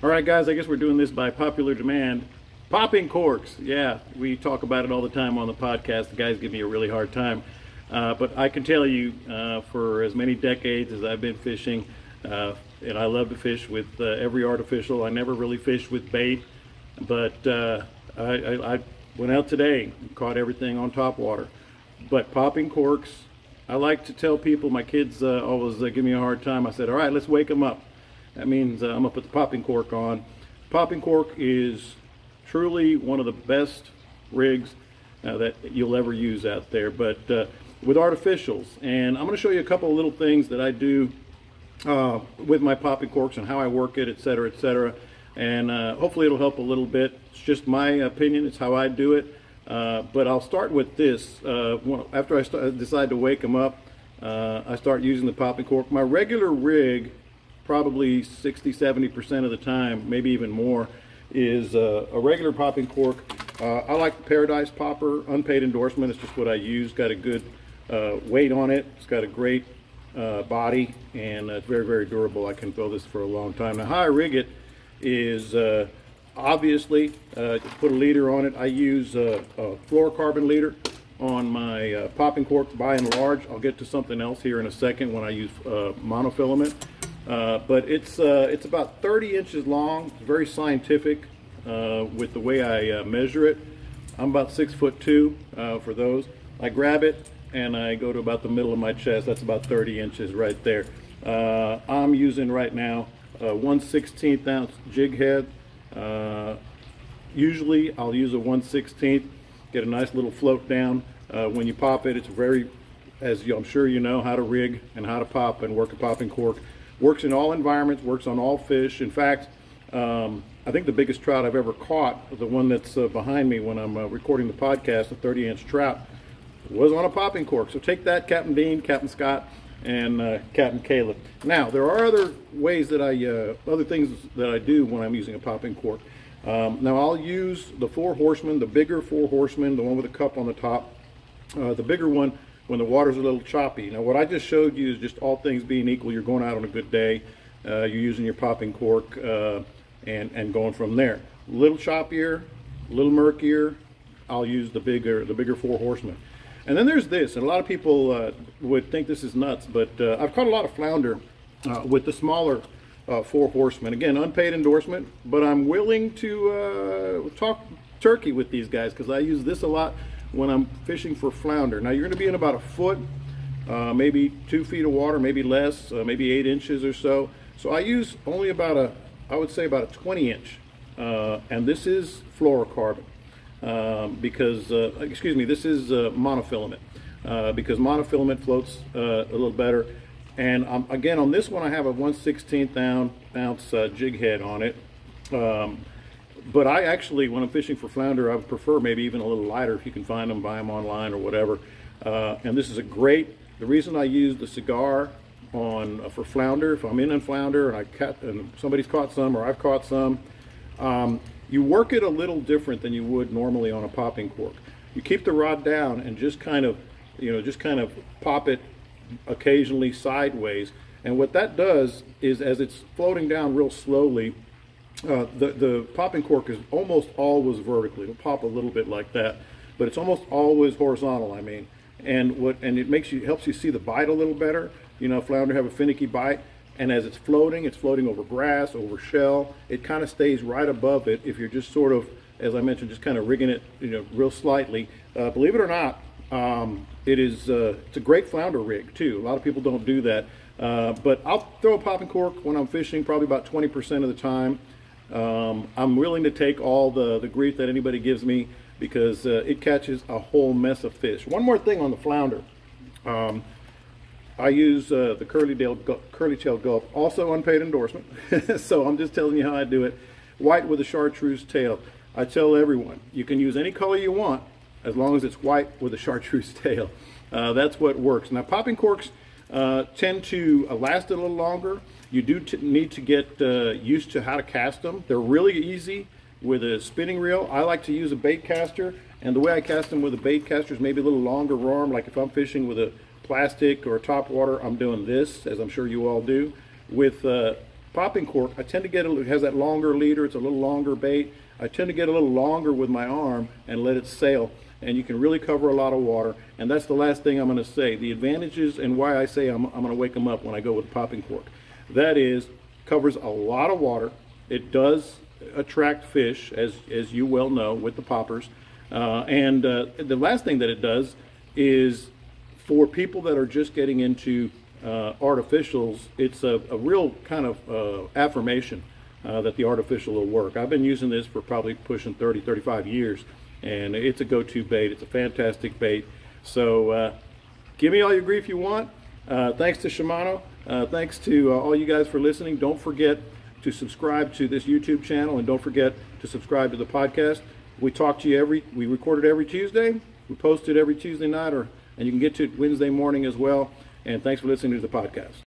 All right, guys, I guess we're doing this by popular demand. Popping corks. Yeah, we talk about it all the time on the podcast. The guys give me a really hard time. Uh, but I can tell you, uh, for as many decades as I've been fishing, uh, and I love to fish with uh, every artificial. I never really fished with bait, but uh, I, I, I went out today, caught everything on top water. But popping corks, I like to tell people, my kids uh, always give me a hard time. I said, all right, let's wake them up. That means I'm gonna put the popping cork on. Popping cork is truly one of the best rigs uh, that you'll ever use out there. But uh, with artificials, and I'm to show you a couple of little things that I do uh, with my popping corks and how I work it, etc., etc. And uh, hopefully it'll help a little bit. It's just my opinion. It's how I do it. Uh, but I'll start with this. Uh, after I start, decide to wake them up, I start using the popping cork. My regular rig, probably 60, 70% of the time, maybe even more, is uh, a regular popping cork. Uh, I like the Paradise Popper, unpaid endorsement. It's just what I use. Got a good uh, weight on it. It's got a great uh, body and it's very, very durable. I can throw this for a long time. Now, how I rig it is uh, obviously uh, put a leader on it. I use a fluorocarbon leader on my popping cork by and large. I'll get to something else here in a second when I use monofilament. Uh, but it's uh, it's about 30 inches long, very scientific uh, with the way I uh, measure it. I'm about six foot two uh, for those. I grab it and I go to about the middle of my chest. That's about 30 inches right there. I'm using right now a 1 16th ounce jig head. usually I'll use a 1 16th, get a nice little float down. when you pop it, it's very, as I'm sure you know, how to rig and how to pop and work a popping cork. Works in all environments, works on all fish. In fact, um, I think the biggest trout I've ever caught, the one that's uh, behind me when I'm uh, recording the podcast, a 30 inch trout, was on a popping cork. So take that, Captain Dean, Captain Scott, and uh, Captain Caleb. Now, there are other ways that I, uh, other things that I do when I'm using a popping cork. Um, now, I'll use the Four Horsemen, the bigger Four Horsemen, the one with a cup on the top. Uh, the bigger one when the water's a little choppy. Now what I just showed you is just all things being equal, you're going out on a good day, uh, you're using your popping cork uh, and, and going from there. A little choppier, a little murkier, I'll use the bigger, the bigger Four Horsemen. And then there's this, and a lot of people uh, would think this is nuts, but uh, I've caught a lot of flounder uh, with the smaller uh, Four Horsemen. Again, unpaid endorsement, but I'm willing to talk turkey with these guys because I use this a lot when I'm fishing for flounder. Now you're going to be in about a foot, uh, maybe two feet of water, maybe less, uh, maybe eight inches or so. So I use only about a, I would say about a 20 inch. Uh, and this is fluorocarbon um, because, uh, excuse me, this is uh, monofilament uh, because monofilament floats a little better. And um, again, on this one, I have a 1 16th ounce, jig head on it. Um, but I actually, when I'm fishing for flounder, I would prefer maybe even a little lighter if you can find them, buy them online or whatever. Uh, and this is a great, the reason I use the cigar on uh, for flounder, if I'm in on flounder and, I cut, and somebody's caught some or I've caught some, um, you work it a little different than you would normally on a popping cork. You keep the rod down and just kind of, you know, just kind of pop it occasionally sideways. And what that does is as it's floating down real slowly, uh, the, the popping cork is almost always vertical. It'll pop a little bit like that, but it's almost always horizontal, I mean. And what and it makes you helps you see the bite a little better. You know, flounder have a finicky bite, and as it's floating, it's floating over grass, over shell. It kind of stays right above it if you're just sort of, as I mentioned, just kind of rigging it, you know, real slightly. Uh, believe it or not, um, it is uh, it's a great flounder rig too. A lot of people don't do that, uh, but I'll throw a popping cork when I'm fishing, probably about 20% of the time. Um, I'm willing to take all the, the grief that anybody gives me because uh, it catches a whole mess of fish. One more thing on the flounder. Um, I use uh, the curly, curly tail gulp, also unpaid endorsement. so I'm just telling you how I do it. White with a chartreuse tail. I tell everyone, you can use any color you want as long as it's white with a chartreuse tail. Uh, that's what works. Now popping corks uh, tend to last a little longer. You do need to get uh, used to how to cast them. They're really easy with a spinning reel. I like to use a bait caster, and the way I cast them with a bait caster is maybe a little longer arm. Like if I'm fishing with a plastic or a top water, I'm doing this, as I'm sure you all do. With uh, popping cork, I tend to get a, it has that longer leader. It's a little longer bait. I tend to get a little longer with my arm and let it sail. And you can really cover a lot of water. And that's the last thing I'm going to say. The advantages and why I say I'm, I'm going to wake them up when I go with popping cork. That is, covers a lot of water. It does attract fish, as, as you well know, with the poppers. Uh, and uh, the last thing that it does is for people that are just getting into uh, artificials, it's a, a, real kind of uh, affirmation uh, that the artificial will work. I've been using this for probably pushing 30, 35 years, and it's a go-to bait. It's a fantastic bait. So uh, give me all your grief you want. Uh, thanks to Shimano. Uh, thanks to uh, all you guys for listening. Don't forget to subscribe to this YouTube channel, and don't forget to subscribe to the podcast. We talk to you every, we record it every Tuesday. We post it every Tuesday night, or and you can get to it Wednesday morning as well. And thanks for listening to the podcast.